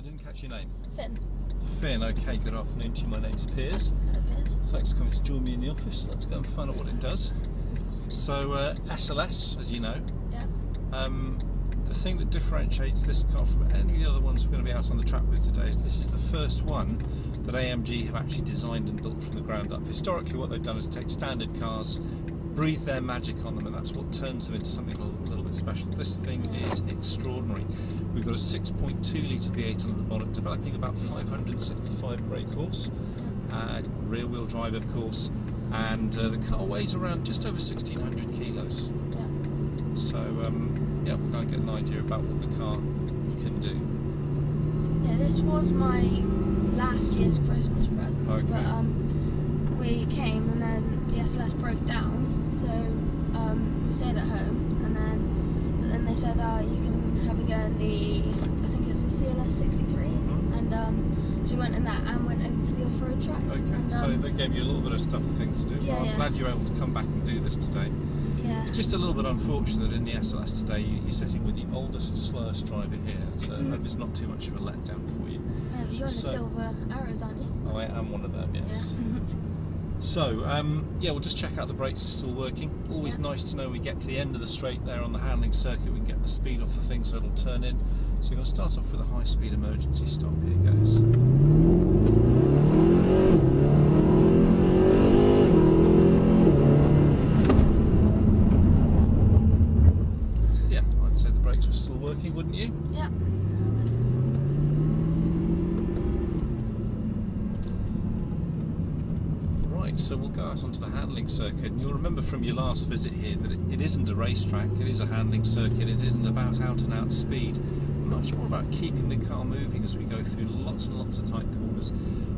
didn't catch your name. Finn. Finn, okay, good afternoon to you. My name's Piers. Hello, Piers. Thanks for coming to join me in the office. Let's go and find out what it does. So, uh, SLS, as you know, Yeah. um, the thing that differentiates this car from any of the other ones we're going to be out on the track with today is this is the first one that AMG have actually designed and built from the ground up. Historically, what they've done is take standard cars, breathe their magic on them, and that's what turns them into something a little, little bit special. This thing is extraordinary. We've got a 6.2 litre V8 under the bonnet, developing about 565 brake horse, uh, rear wheel drive, of course, and uh, the car weighs around just over 1600 kilos. Yeah. So, um, yeah, we're going to get an idea about what the car can do. Yeah, this was my last year's Christmas present. Okay. But um, we came and then the SLS broke down, so um, we stayed at home. And then, but then they said, uh, you can have a go in the, I think it was the CLS 63. Mhm. And um, so we went in that and went over to the off-road track. Okay, And, so um, they gave you a little bit of stuff, things to do. Yeah, well, I'm yeah. glad you're able to come back and do this today. yeah. It's just a little bit unfortunate in the SLS today you- you're sitting with the oldest, slowest driver here. So Mm. hope it's not too much of a letdown for you. Yeah, you're in the silver arrows, aren't you? Oh, I am one of them, yes. Yeah. So, um, yeah, we'll just check out the brakes are still working. Always Yeah. nice to know we get to the end of the straight there on the handling circuit, we can get the speed off the thing so it'll turn in. So we're going to start off with a high speed emergency stop. Here goes. Yeah, I'd say the brakes were still working, wouldn't you? yeah. Right, so we'll go out onto the handling circuit. And you'll remember from your last visit here that it, it isn't a racetrack, it is a handling circuit, it isn't about out and out speed. Much more about keeping the car moving as we go through lots and lots of tight corners.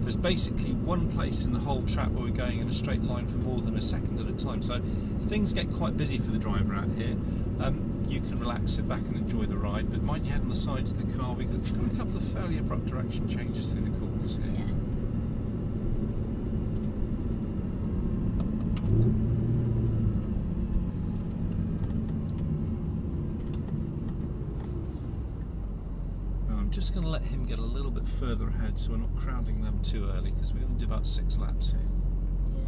There's basically one place in the whole track where we're going in a straight line for more than a second at a time. So things get quite busy for the driver out here. Um, you can relax, sit back and enjoy the ride, but mind your head on the sides of the car. We've got a couple of fairly abrupt direction changes through the corners here. Yeah. I'm just going to let him get a little bit further ahead so we're not crowding them too early because we're to do about six laps here. Yeah.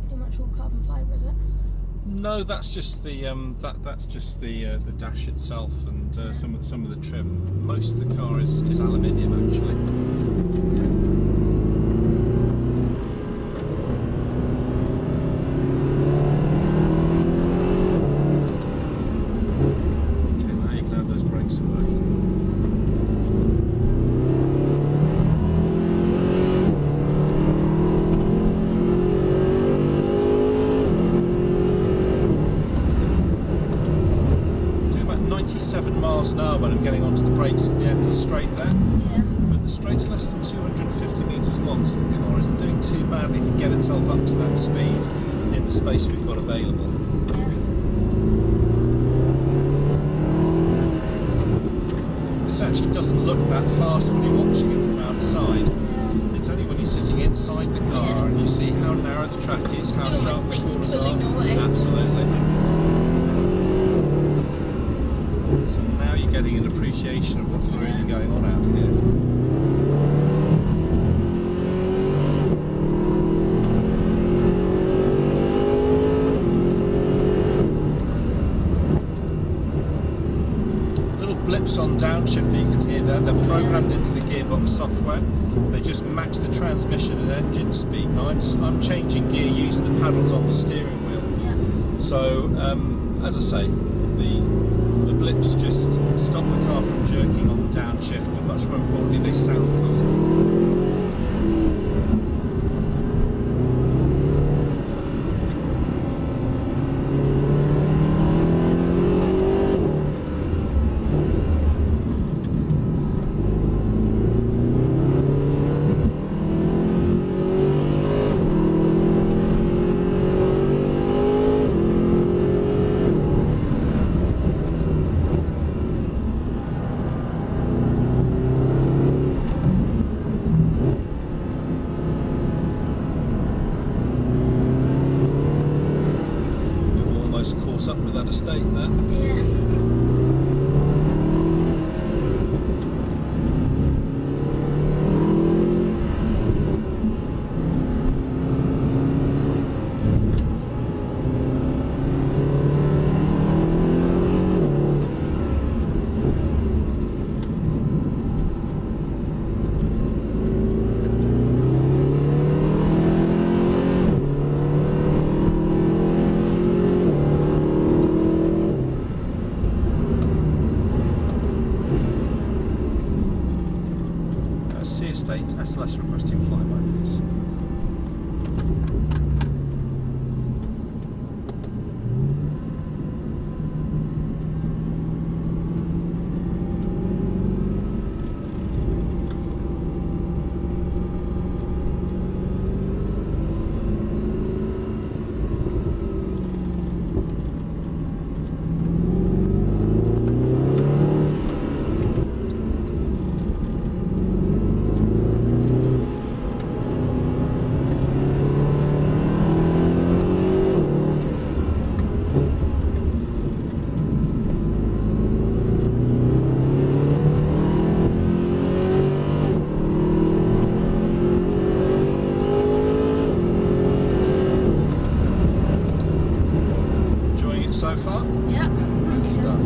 Pretty much all carbon fibre, is it? No, that's just the um, that that's just the uh, the dash itself and uh, some of some of the trim. Most of the car is, is aluminium actually. Okay, now you're glad those brakes working. Doing about 97 miles an hour when I'm getting onto the brakes at the end of the straight there. Yeah. But the straight's less than 250 metres long, so the car isn't doing too badly to get itself up to that speed in the space we've got available. Yeah. This actually doesn't look that fast when you're watching it from outside. It's only when you're sitting inside the car Yeah. and you see how narrow the track is, how sharp the corners are. pulling Absolutely. So now you're getting an appreciation of what's really going on out here. Little blips on downshift that you can hear there. They're programmed into the gearbox software. They just match the transmission and engine speed. Now I'm, I'm changing gear using the paddles on the steering wheel. Yeah. So, um, as I say, the just stop the car from jerking on the downshift, but much more importantly, they sound cool. almost caught up with that estate there. Yeah. Estate, SLS requesting flyby, please. Enjoying it so far? Yeah. Good That's stuff.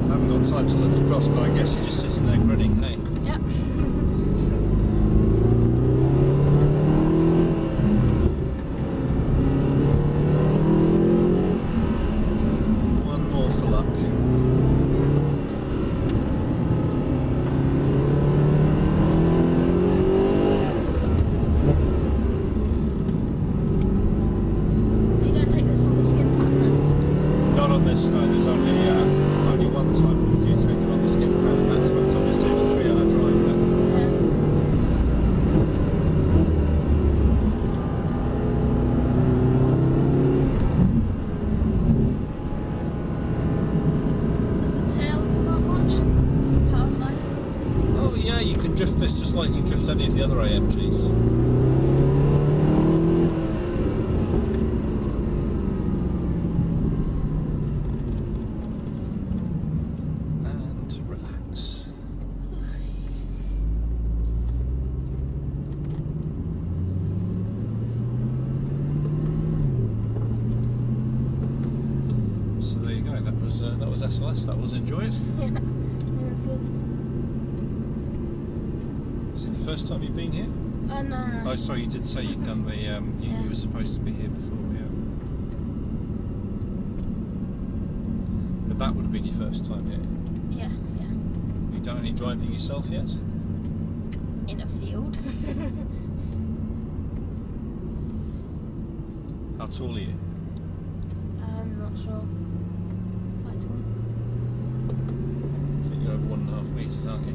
I haven't got time to look across, but I guess you're just sitting there grinning, hey? Yep. One more for luck. So you don't take this on the skin pattern Not on this, no, there's only uh, only one time we do take it on the skid pad, and that's when Tommy's doing a three hour drive there. then? Yeah. Does the tail come out much? Power slide? Oh yeah, you can drift this just like you drift any of the other AMGs. And relax. So there you go. That was uh, that was SLS. That was enjoyed. Yeah. Yeah, that's good. Is it the first time you've been here? Oh no. Oh, sorry, you did say you'd done the. Um, you, Yeah. you were supposed to be here before, yeah. But that would have been your first time here. Yeah, yeah. Have you done any driving yourself yet? In a field. How tall are you? I'm not sure. Quite tall. I think you're over one and a half metres, aren't you?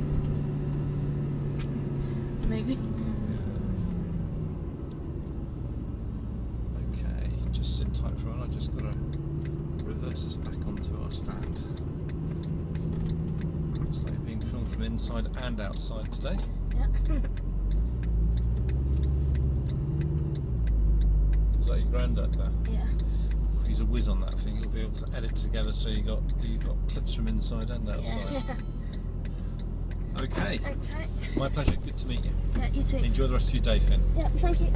Maybe. Okay, just sit tight for a while. I've just got to reverse this back onto our stand. Looks like you're being filmed from inside and outside today. Yeah. Is that your granddad there? yeah. He's a whiz on that thing. He'll be able to edit together so you got you got clips from inside and outside. Yeah. Okay, Thanks, mate. my pleasure. Good to meet you. Yeah, you too. Enjoy the rest of your day, Finn. Yeah, thank you.